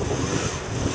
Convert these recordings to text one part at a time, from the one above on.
何?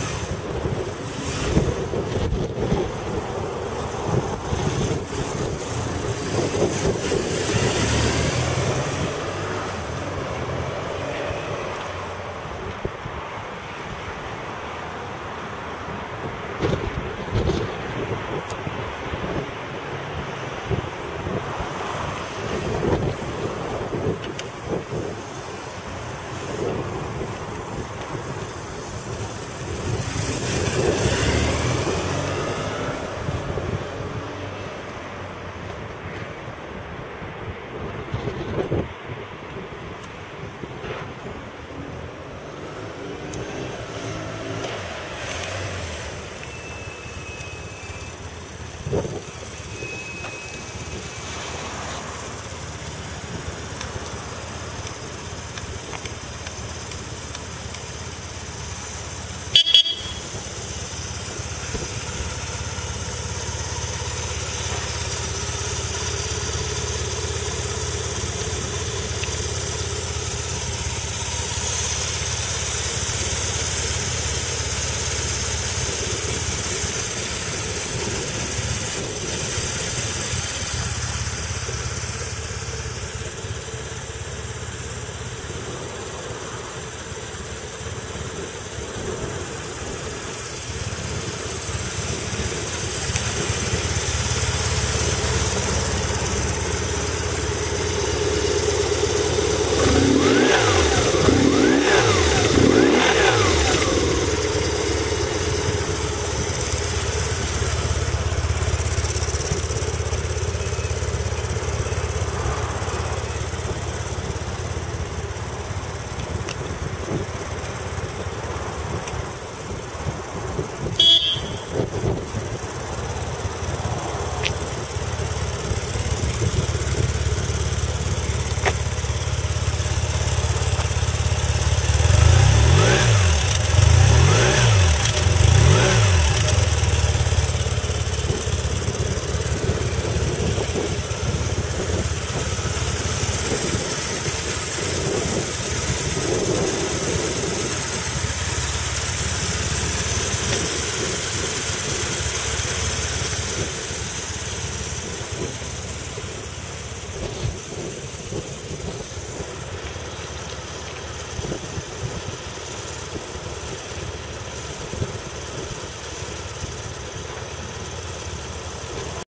フフフ。